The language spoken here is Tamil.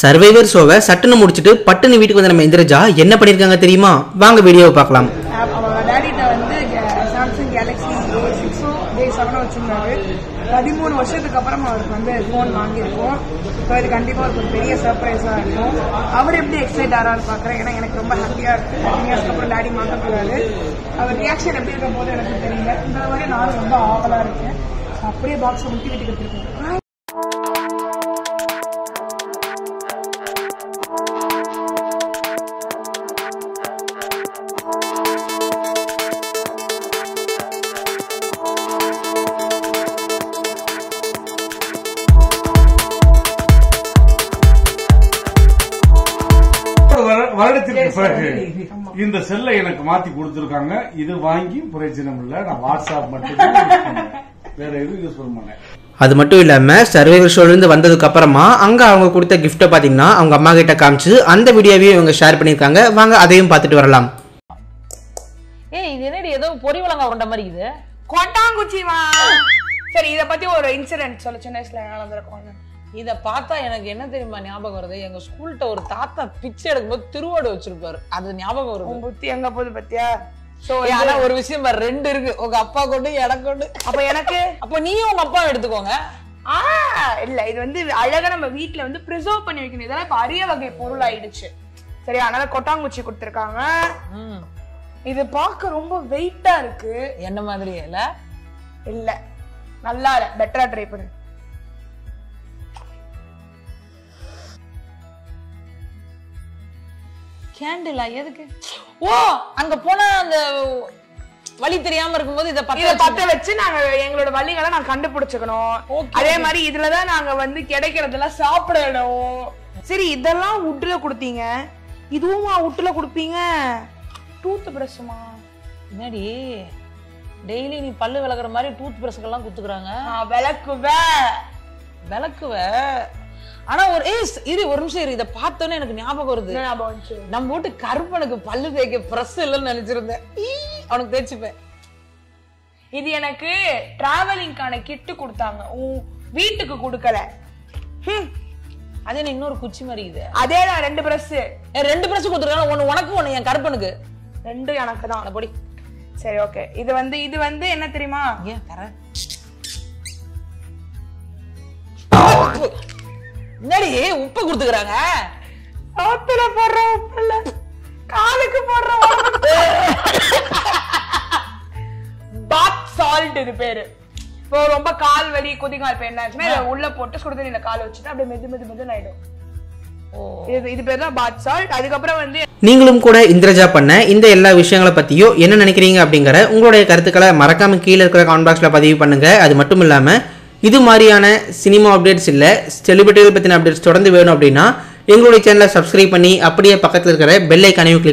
சர்வைவர் ஷோவை சட்டுன்னு முடிச்சுட்டு பட்டுன்னு வீட்டுக்கு வந்த நம்ம இந்திரஜா என்ன பண்ணிருக்காங்க தெரியுமா? வாங்க வீடியோவை பார்க்கலாம். வந்து சாம்சங் கேலக்ஸி செவனோ பதிமூணு வருஷத்துக்கு அப்புறம் அவருக்கு வந்து ஃபோன் வாங்கியிருக்கோம். ஸோ இது கண்டிப்பாக ஒரு பெரிய சர்ப்ரைஸாக இருக்கும். அவர் எப்படி எக்ஸைட் ஆறாரு பார்க்குறேன். ஏன்னா எனக்கு ரொம்ப ஹாப்பியாக இருக்கு. தேர்ட்டின் இயர்ஸ்க்கு அப்புறம் டேடி மாற்ற போகிறாரு அவர் ரியாக்ஷன் எப்படி இருக்கும் போது எனக்கு தெரியல. இந்த மாதிரி நானும் ரொம்ப ஆவலாக இருக்கேன். அப்படியே பாக்ஸை முட்டி வீட்டுக்கு எடுத்துருக்கேன் பிறகு இந்த செல்லை எனக்கு மாத்தி கொடுத்திருக்காங்க. இது வாங்கி பிரயோஜனம் இல்ல. நான் வாட்ஸ்அப் பண்ணுவேன். வேற எதுவும் யூஸ் பண்ண மாட்டேன். அது மட்டும் இல்லாம சர்வைவர் ஷோலேருந்து வந்ததுக்கு அப்புறமா அங்க அவங்க கொடுத்த கிஃப்ட்டை பாத்தீங்கன்னா அவங்க அம்மா கிட்ட காமிச்சு அந்த வீடியோவையும் இவங்க ஷேர் பண்ணியிருக்காங்க. வாங்க அதையும் பார்த்துட்டு வரலாம். ஏய் இது என்னடி ஏதோ பொறி வழங்க உருண்ட மாதிரி இது? கொட்டாங்குச்சிமா! சரி இத பத்தி ஒரு இன்சிடென்ட் சொல்ல. சின்ன வயசுல நடந்திருக்கும் இத பார்த்தா எனக்கு என்ன தெரியுமா ஞாபகம் வருது? எங்க ஸ்கூல்கிட்ட ஒரு தாத்தா பிச்சை எடுக்கும்போது திருவாடு வச்சிருப்பாரு. அது ஞாபகம் வருது. புத்தி எங்க போகுது பத்தியா? ஆனா ஒரு விஷயம் ரெண்டு இருக்கு. உங்க அப்பா கொண்டு எனக்கு கொண்டு. அப்ப எனக்கு? அப்ப நீயும் உங்க அப்பா எடுத்துக்கோங்க. ஆ இல்ல இது வந்து அழகா நம்ம வீட்ல வந்து ப்ரிசர்வ் பண்ணி வைக்கணும். இதெல்லாம் இப்ப அரிய வகை பொருள் ஆயிடுச்சு சரியா அதனால கொட்டாங்குச்சி கொடுத்திருக்காங்க. இது பார்க்க ரொம்ப வெயிட்டா இருக்கு. என்ன மாதிரி இல்ல? இல்ல. நல்லா இல்ல. பெட்டரா ட்ரை பண்ணு. கேண்டிலா எதுக்கு? ஓ அங்க போனா அந்த வழி தெரியாம இருக்கும்போது இத பத்த பத்த வச்சு நாங்க எங்களோட வழிகளை நான் கண்டுபிடிச்சுக்கணும். அதே மாதிரி இதுலதான் நாங்க வந்து கிடைக்கிறதெல்லாம் சாப்பிடணும். சரி இதெல்லாம் உட்ல கொடுத்தீங்க. இதுவுமா உட்ல கொடுப்பீங்க. டூத் பிரஷ்மா என்னடி? டெய்லி நீ பல்லு விளக்குற மாதிரி டூத் பிரஷ்க்கெல்லாம் குத்துக்குறாங்க? நான் விளக்குவேன் விளக்குவ? ஆனா ஒரு ஏய் இரு ஒரு நிமிஷம் இரு. இத பார்த்தோன்னே எனக்கு ஞாபகம் வருது? நம்ம வீட்டு கருப்பனுக்கு பல்லு தேய்க்க பிரஸ் இல்லைன்னு நினைச்சிருந்தேன். அவனுக்கு தேய்ச்சிப்பேன். இது எனக்கு டிராவலிங்கான கிட்டு கொடுத்தாங்க. உன் வீட்டுக்கு கொடுக்கல. அதே இன்னொரு குச்சி மாதிரி இது? அதே தான் ரெண்டு பிரஸ் ரெண்டு பிரஸ் கொடுத்துருக்காங்க. ஒண்ணு உனக்கு ஒண்ணு என் கருப்பனுக்கு. ரெண்டு எனக்கு தான். பொடி. சரி ஓகே இது வந்து இது வந்து என்ன தெரியுமா? ஏன் தர என்னடி உப்பு கொடுத்துக்கிறாங்க. சோத்துல போடுற உப்பு இல்ல. காலுக்கு போடுற பாத் சால்ட் இது பேரு. இப்போ ரொம்ப கால் வலி குதிகால் பெயின் ஆச்சுன்னா உள்ள போட்டு சுடுதண்ணில கால் வச்சுட்டு அப்படியே மெது மெது மெதுன்னு ஆயிடும். இது இது பேர் தான் பாத் சால்ட் அதுக்கப்புறம் வந்து நீங்களும் கூட இந்திரஜா பண்ண இந்த எல்லா விஷயங்களை பத்தியோ என்ன நினைக்கிறீங்க அப்படிங்கிற உங்களுடைய கருத்துக்களை மறக்காம கீழே இருக்கிற கமெண்ட் பாக்ஸ்ல பதிவு பண்ணுங்க. அது மட்டும் இல்லாம இது மாதிரியான சினிமா அப்டேட்ஸ் இல்ல. செலிபிரிட்டிகள் பத்தின அப்டேட்ஸ் தொடர்ந்து வேணும் அப்படின்னா எங்களுடைய சேனலை சப்ஸ்கிரைப் பண்ணி அப்படியே பக்கத்தில் இருக்கிற பெல் ஐக்கானையும் கிளிக்